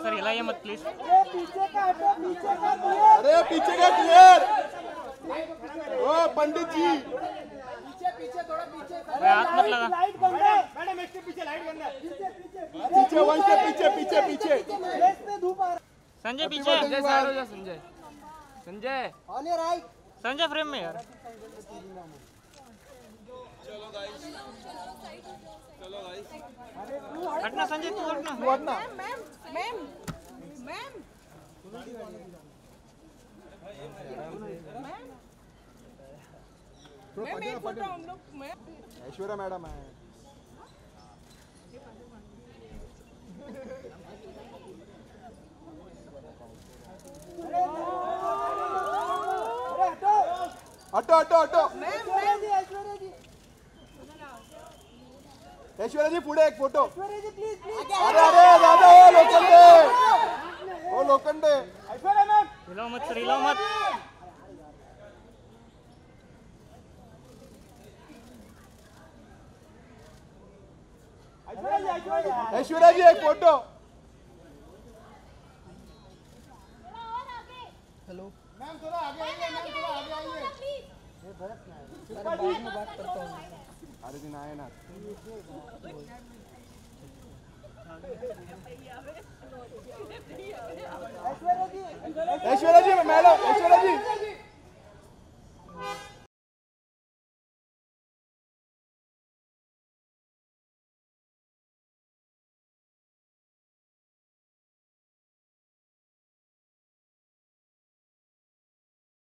Sir हिलाइए मत please अरे पीछे का क्लियर ओ पंडित जी. भाई हाथ मत लगा। मैडम इसके पीछे वन से पीछे पीछे पीछे संजय पीछे. संजय साइड हो जा संजय। संजय संजय फ्रेम में यार. चलो गाइस चलो गाइस हटना संजय तू हटना. ऐश्वर्या मैडम है। हटो हटो हटो। ऐश्वर्या जी पुढे एक फ़ोटो। अरे अरे दादा ओ लोखंडे ओ लोखंडे हिलाओ मत सर हिलाओ मत। ऐश्वर्या जी एक फ़ोटो। अरे दिन आए ना। ऐश्वर्या जी मैडम ऐश्वर्या जी